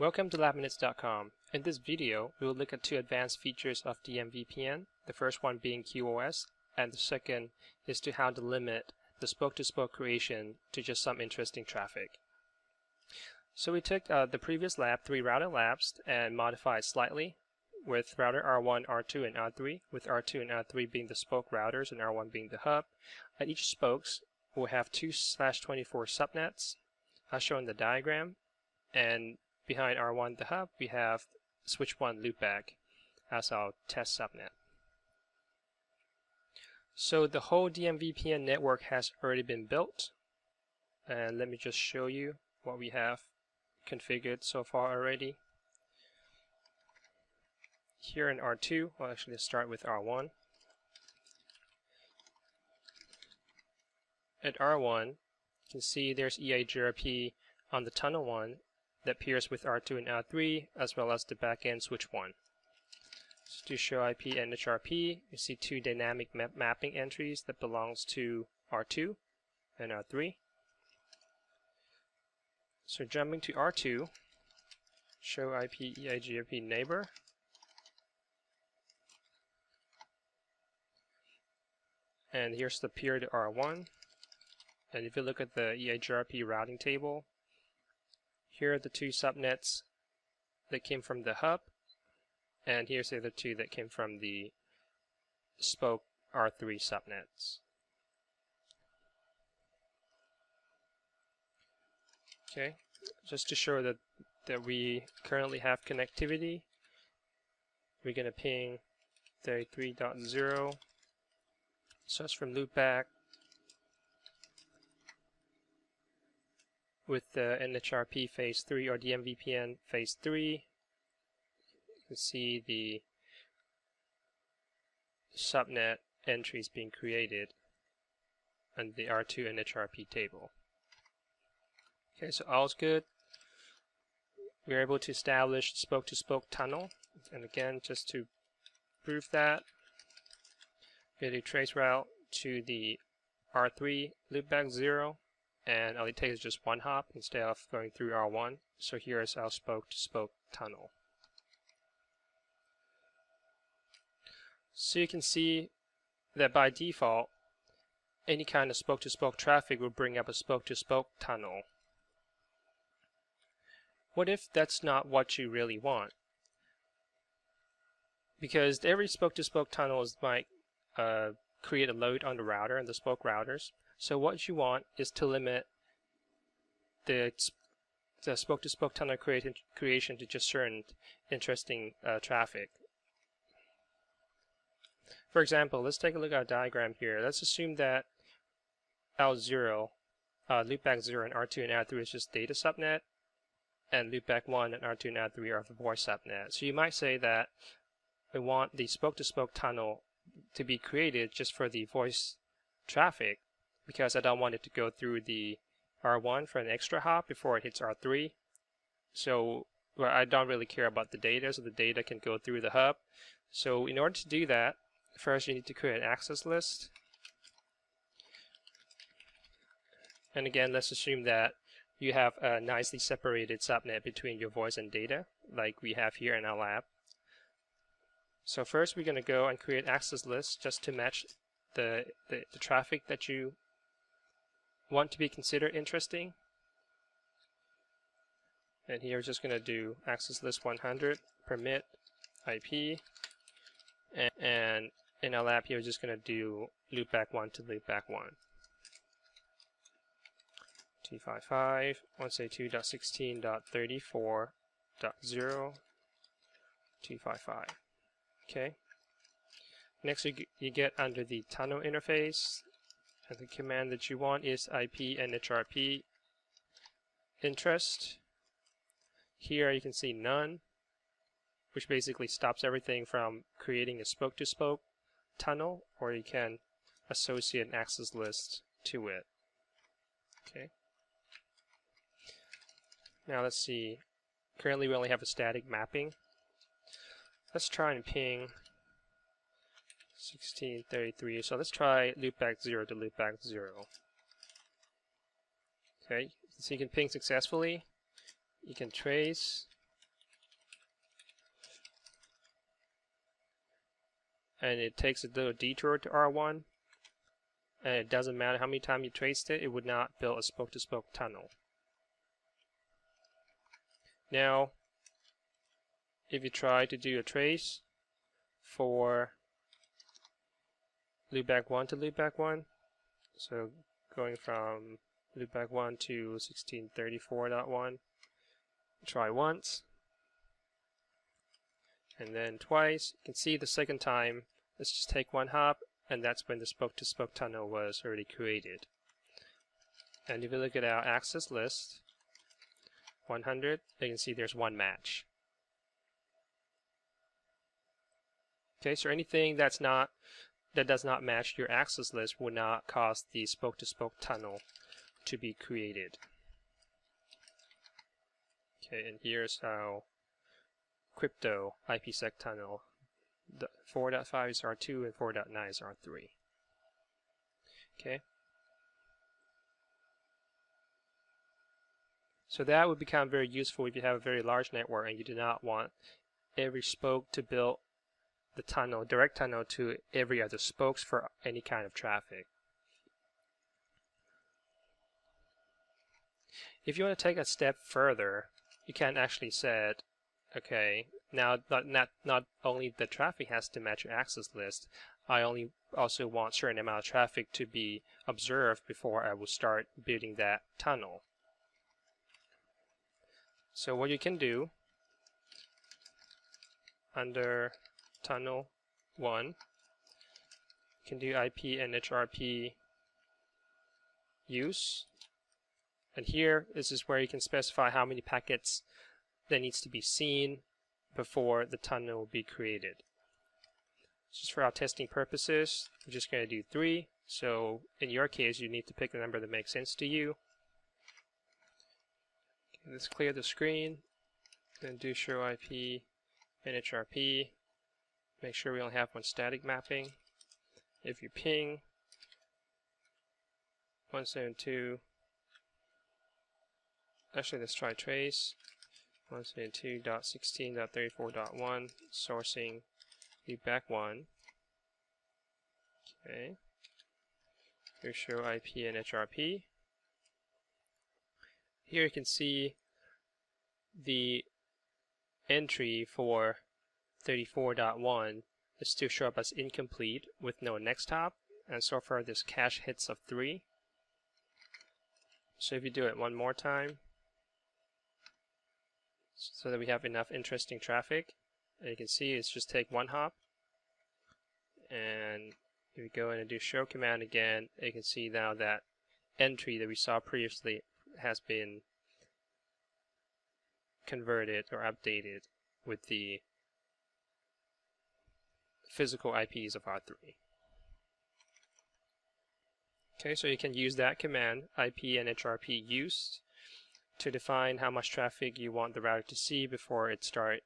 Welcome to labminutes.com. In this video, we will look at two advanced features of DMVPN, the first one being QoS, and the second is to how to limit the spoke-to-spoke creation to just some interesting traffic. So we took uh, the previous lab, three router labs, and modified slightly with router R1, R2, and R3, with R2 and R3 being the spoke routers and R1 being the hub. At each spokes, we'll have 2 slash 24 subnets, as shown in the diagram, and behind R1, the hub, we have switch 1 loopback as our test subnet. So the whole DMVPN network has already been built. And let me just show you what we have configured so far already. Here in R2, we'll actually start with R1. At R1, you can see there's EIGRP on the tunnel 1 that pairs with R2 and R3 as well as the backend switch 1. So to show IP NHRP, you see two dynamic map mapping entries that belongs to R2 and R3. So jumping to R2, show IP EIGRP neighbor. And here's the peer to R1. And if you look at the EIGRP routing table, here are the two subnets that came from the hub, and here's the other two that came from the spoke R3 subnets. Okay, just to show that, that we currently have connectivity, we're going to ping 33.0, so that's from loopback with the NHRP phase 3 or DMVPN phase 3 you can see the subnet entries being created and the R2 NHRP table. Okay, so all's good. We're able to establish spoke-to-spoke -spoke tunnel. And again, just to prove that, we do trace route to the R3 loopback 0 and all it takes is just one hop instead of going through R1. So here is our spoke-to-spoke tunnel. So you can see that by default, any kind of spoke-to-spoke traffic will bring up a spoke-to-spoke tunnel. What if that's not what you really want? Because every spoke-to-spoke -spoke tunnel might uh, create a load on the router and the spoke routers. So what you want is to limit the the spoke-to-spoke tunnel creation to just certain interesting uh, traffic. For example, let's take a look at our diagram here. Let's assume that L0, uh, loopback 0 and R2 and R3 is just data subnet, and loopback 1 and R2 and R3 are the voice subnet. So you might say that we want the spoke-to-spoke -spoke tunnel to be created just for the voice traffic, because I don't want it to go through the R1 for an extra hop before it hits R3. So well, I don't really care about the data, so the data can go through the hub. So in order to do that, first you need to create an access list. And again, let's assume that you have a nicely separated subnet between your voice and data, like we have here in our lab. So first we're going to go and create access lists just to match the, the, the traffic that you want to be considered interesting. And here we're just going to do access list 100 permit IP. And, and in our lab here, we're just going to do loopback 1 to loopback 1. 255, 172.16.34.0, 255. Okay. Next, you, you get under the tunnel interface, and the command that you want is IP NHRP interest. Here you can see none, which basically stops everything from creating a spoke-to-spoke -spoke tunnel, or you can associate an access list to it. Okay. Now let's see. Currently we only have a static mapping. Let's try and ping 1633. So let's try loopback 0 to loopback 0. Okay, so you can ping successfully. You can trace. And it takes a little detour to R1. And it doesn't matter how many times you traced it, it would not build a spoke-to-spoke -spoke tunnel. Now, if you try to do a trace for loopback 1 to loopback 1, so going from loopback 1 to 1634.1, try once, and then twice. You can see the second time, let's just take one hop, and that's when the spoke-to-spoke -spoke tunnel was already created. And if you look at our access list, 100, you can see there's one match. Okay, so anything that's not that does not match your access list will not cause the spoke-to-spoke -spoke tunnel to be created. Okay, and here's how crypto IPsec tunnel 4.5 is R2 and 4.9 is R3. Okay. So that would become very useful if you have a very large network and you do not want every spoke to build the tunnel, direct tunnel to every other spokes for any kind of traffic. If you want to take a step further, you can actually set Okay, now not, not, not only the traffic has to match your access list, I only also want certain amount of traffic to be observed before I will start building that tunnel. So what you can do under tunnel 1, you can do IP NHRP use. And here, this is where you can specify how many packets that needs to be seen before the tunnel will be created. Just for our testing purposes, we're just going to do 3. So in your case, you need to pick a number that makes sense to you. Okay, let's clear the screen. Then do show IP NHRP. Make sure we only have one static mapping. If you ping 172, actually let's try trace. 172.16.34.1 sourcing feedback 1. Okay. Here show IP NHRP. Here you can see the entry for 34.1 is still show up as incomplete with no next hop and so far there's cache hits of 3. So if you do it one more time so that we have enough interesting traffic. And you can see it's just take one hop. And if we go in and do show command again, you can see now that entry that we saw previously has been converted or updated with the physical IPs of R3. Okay, so you can use that command, IP NHRP used, to define how much traffic you want the router to see before it start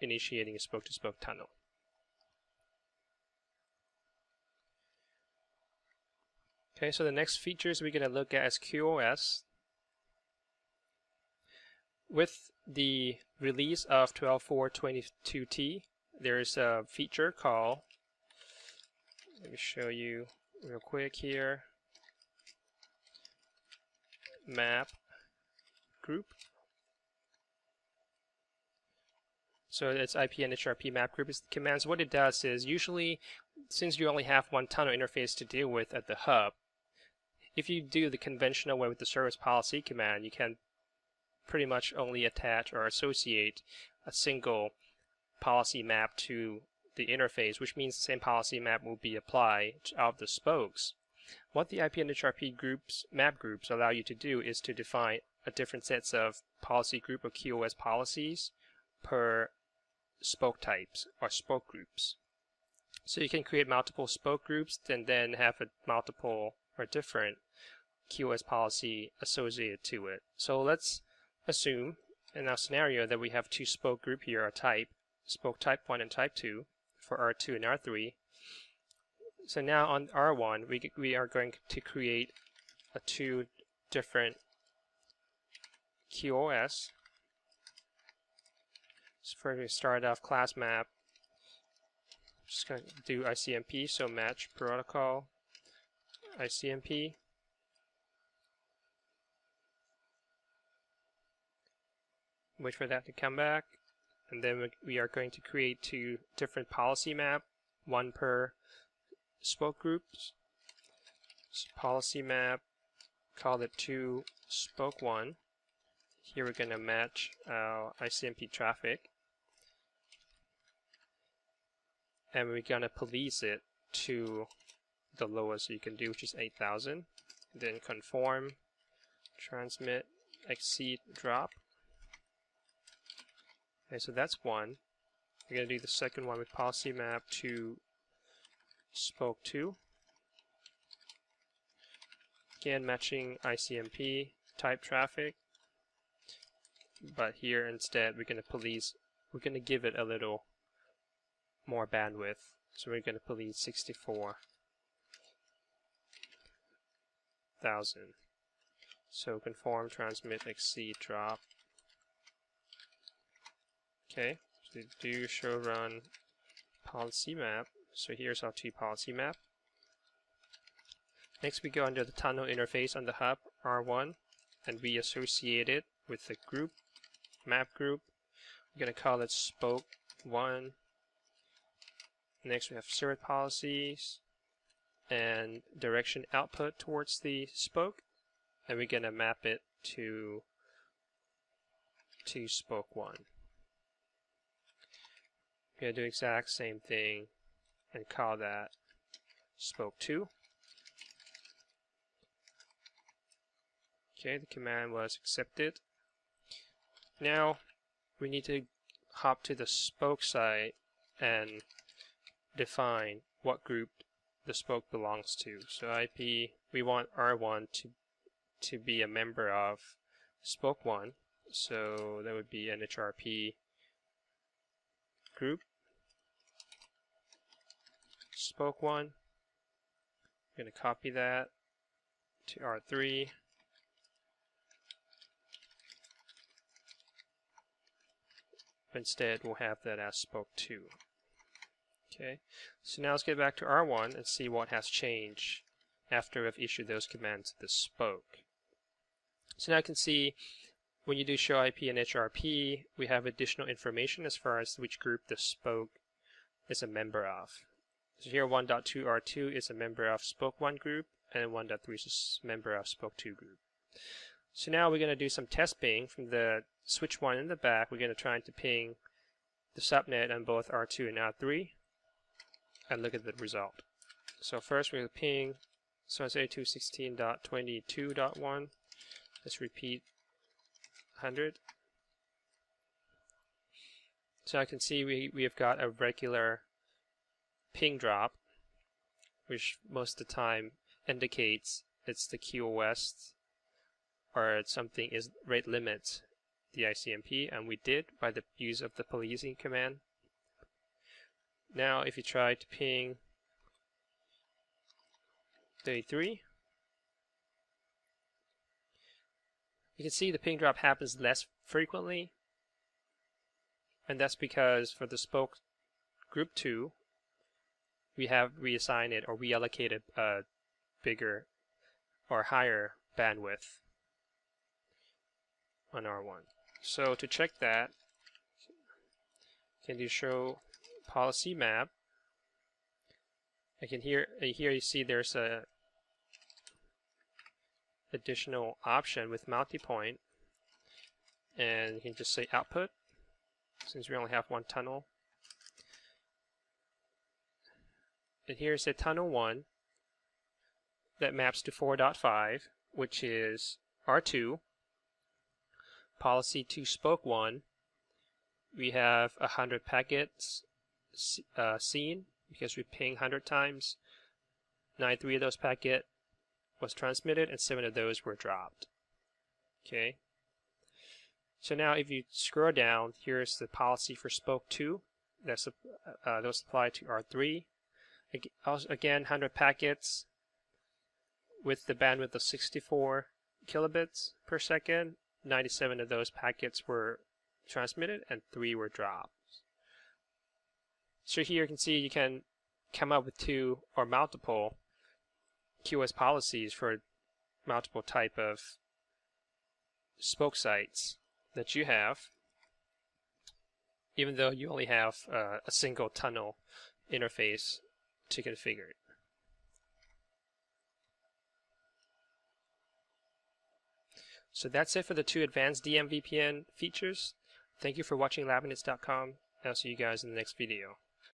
initiating a spoke-to-spoke -spoke tunnel. Okay, so the next features we're going to look at is QoS. With the release of 12.4.22t, there's a feature called, let me show you real quick here, map group. So it's IP NHRP map group is the commands. What it does is usually, since you only have one tunnel interface to deal with at the hub, if you do the conventional way with the service policy command, you can pretty much only attach or associate a single policy map to the interface, which means the same policy map will be applied of the spokes. What the IP NHRP groups, map groups allow you to do is to define a different sets of policy group or QoS policies per spoke types or spoke groups. So you can create multiple spoke groups and then have a multiple or different QoS policy associated to it. So let's assume in our scenario that we have two spoke group here, a type, spoke type 1 and type 2 for R2 and R3 so now on R1, we, we are going to create a two different QoS. So first we start off class map just going to do ICMP, so match protocol ICMP. Wait for that to come back. And then we are going to create two different policy map, one per spoke groups. So policy map, call it to spoke one. Here we're going to match uh, our ICMP traffic. And we're going to police it to the lowest you can do, which is 8,000. Then conform, transmit, exceed, drop. Okay, so that's one. We're going to do the second one with policy map to spoke 2. Again, matching ICMP type traffic. But here instead, we're going to police, we're going to give it a little more bandwidth. So we're going to police 64,000. So conform, transmit, exceed, drop. Okay, so do show run policy map. So here's our T policy map. Next we go under the tunnel interface on the hub R1 and we associate it with the group, map group. We're going to call it spoke 1. Next we have service policies and direction output towards the spoke and we're going to map it to to spoke 1. We're going to do exact same thing and call that spoke 2. Okay, the command was accepted. Now we need to hop to the spoke side and define what group the spoke belongs to. So IP, we want R1 to to be a member of spoke 1. So that would be NHRP group spoke 1. I'm going to copy that to R3 Instead, we'll have that as spoke 2. Okay, so now let's get back to R1 and see what has changed after we've issued those commands to the spoke. So now I can see when you do show IP NHRP, we have additional information as far as which group the spoke is a member of. So here 1.2R2 is a member of spoke 1 group, and 1.3 is a member of spoke 2 group. So now we're going to do some test ping from the switch 1 in the back. We're going to try to ping the subnet on both R2 and R3 and look at the result. So first we're going to ping source A216.22.1. Let's repeat 100. So I can see we, we have got a regular ping drop, which most of the time indicates it's the QoS or something is rate limits the ICMP, and we did by the use of the policing command. Now, if you try to ping 33, you can see the ping drop happens less frequently, and that's because for the spoke group 2, we have reassigned it or reallocated a uh, bigger or higher bandwidth on R1. So to check that, can you show policy map? I can here here you see there's a additional option with multi-point and you can just say output since we only have one tunnel and here's a tunnel 1 that maps to 4.5 which is R2 policy 2 spoke 1 we have 100 packets uh, seen because we ping 100 times. 93 of those packet was transmitted and 7 of those were dropped. Okay? So now if you scroll down here's the policy for spoke 2 that's uh, uh those apply to R3 again 100 packets with the bandwidth of 64 kilobits per second 97 of those packets were transmitted and 3 were dropped. So here you can see you can come up with two or multiple QoS policies for multiple type of spoke sites that you have even though you only have uh, a single tunnel interface to configure it. So that's it for the two advanced DMVPN features. Thank you for watching labminutes.com. I'll see you guys in the next video.